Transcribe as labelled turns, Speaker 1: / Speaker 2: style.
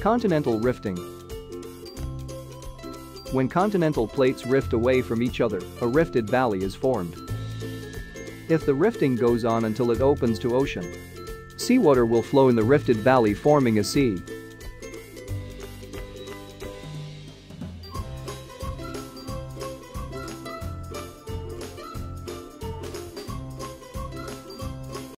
Speaker 1: Continental rifting When continental plates rift away from each other, a rifted valley is formed. If the rifting goes on until it opens to ocean, seawater will flow in the rifted valley forming a sea.